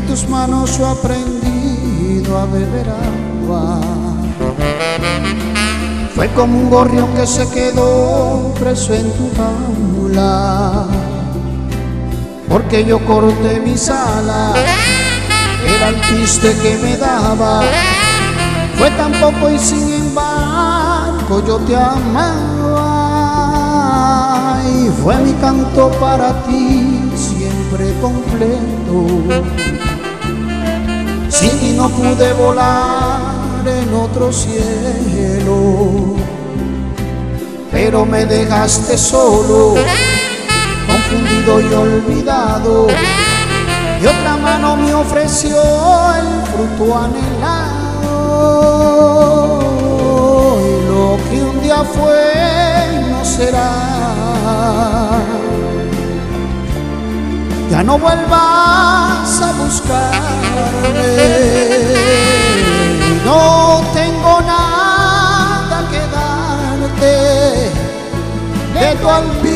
tus manos yo he aprendido a beber agua. Fue como un gorrión que se quedó preso en tu jaula. Porque yo corté mis alas, era el piste que me daba. Fue tan poco y sin embargo yo te amaba. Y fue mi canto para ti completo. Sin ti no pude volar en otro cielo, pero me dejaste solo, confundido y olvidado. Y otra mano me ofreció el fruto anhelado. Lo que un día fue no vuelvas a buscarme. No tengo nada que darte, de tu alpiste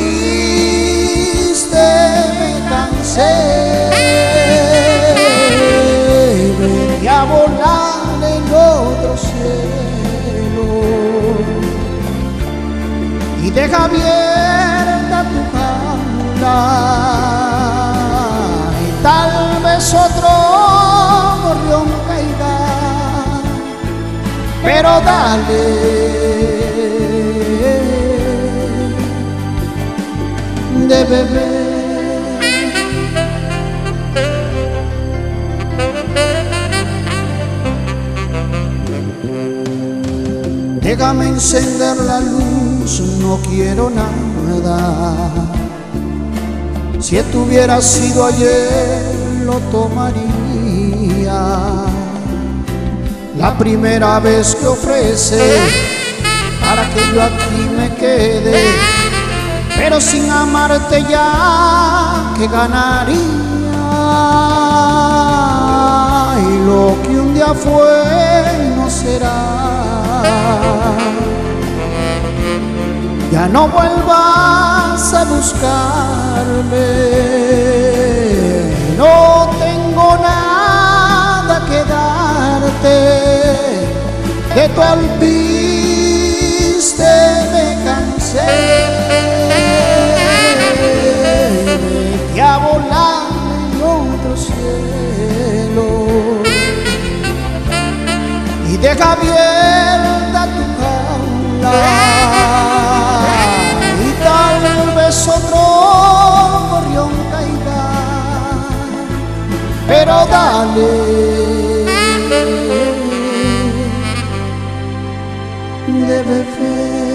me cansé, vete a volar en otro cielo. Y deja abierta tu jaula pero dale. De beber. Déjame encender la luz, no quiero nada. Si estuviera sido ayer, lo tomaría la primera vez que ofrece para que yo aquí me quede, pero sin amarte ya que ganaría. Y lo que un día fue no será. Ya no vuelvas a buscarme, de alpiste me cansé. Y a volar en otro cielo. Y deja abierta tu jaula. Y tal vez otro gorrión caiga. Pero dale never fail.